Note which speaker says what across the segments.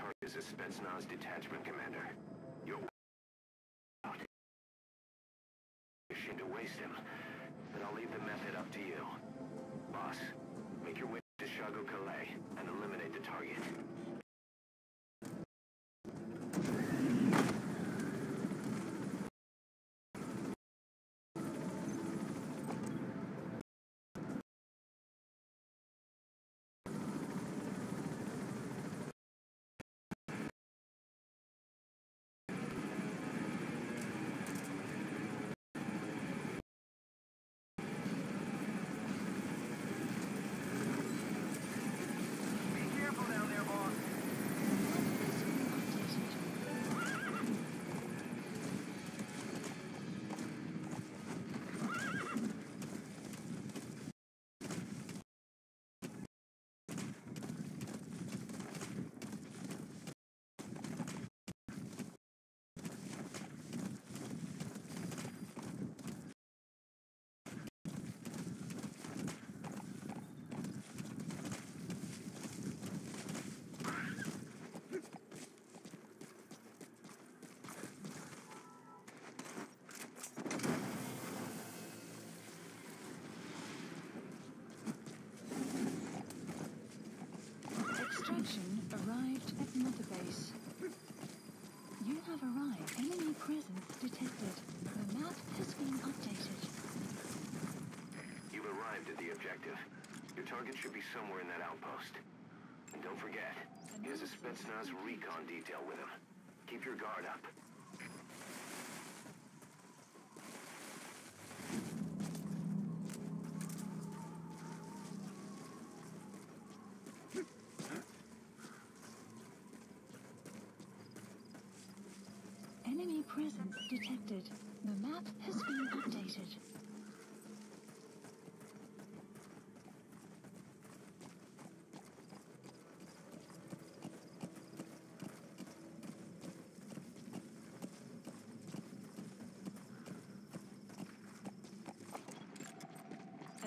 Speaker 1: target is Spetsnaz detachment commander. You're out. Mission to waste him, but I'll leave the method up to you. Boss, make your way to Shago Kallai and eliminate the target.
Speaker 2: Be careful down there, boss.
Speaker 3: Extraction arrived at Mother Base. You have arrived. Enemy presence detected. The map has been updated.
Speaker 1: The objective. Your target should be somewhere in that outpost. And don't forget, he has a Spetsnaz recon detail with him. Keep your guard up.
Speaker 3: Enemy presence detected. The map has been updated.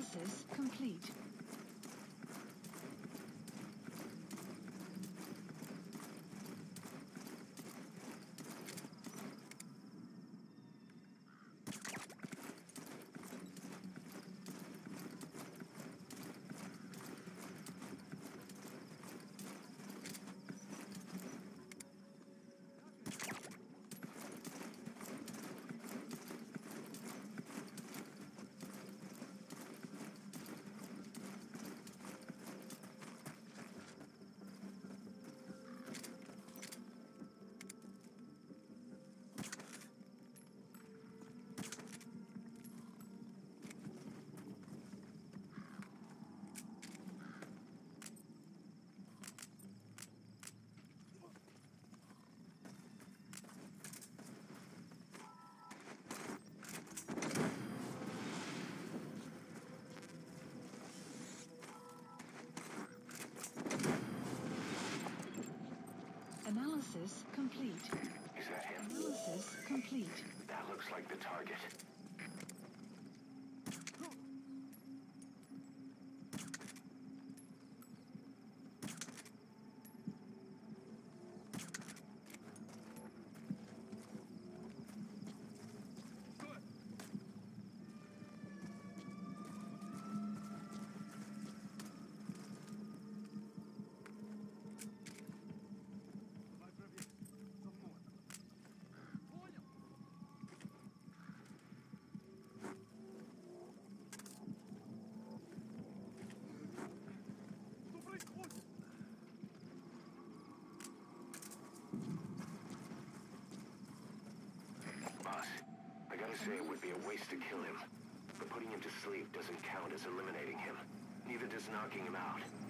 Speaker 3: Analysis complete. Analysis complete.
Speaker 1: Is that him?
Speaker 3: Analysis complete.
Speaker 1: That looks like the target.
Speaker 4: Gotta say it would be a waste to kill him. But putting him to sleep doesn't count as eliminating him. Neither does knocking him out.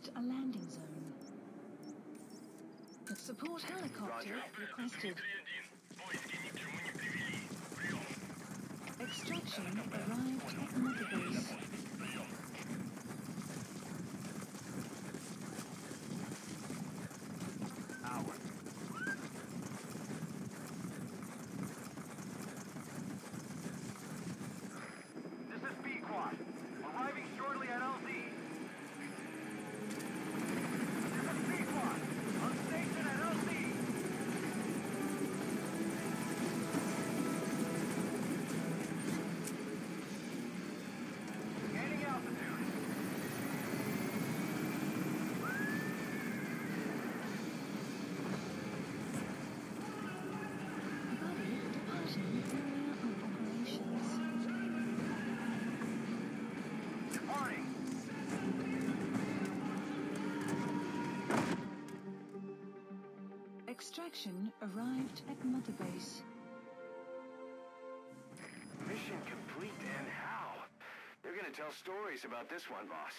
Speaker 3: marked a landing zone. Support helicopter requested. Extraction arrived at mother base. Extraction arrived at Mother Base.
Speaker 4: Mission complete, and how? They're gonna tell stories about this one, boss.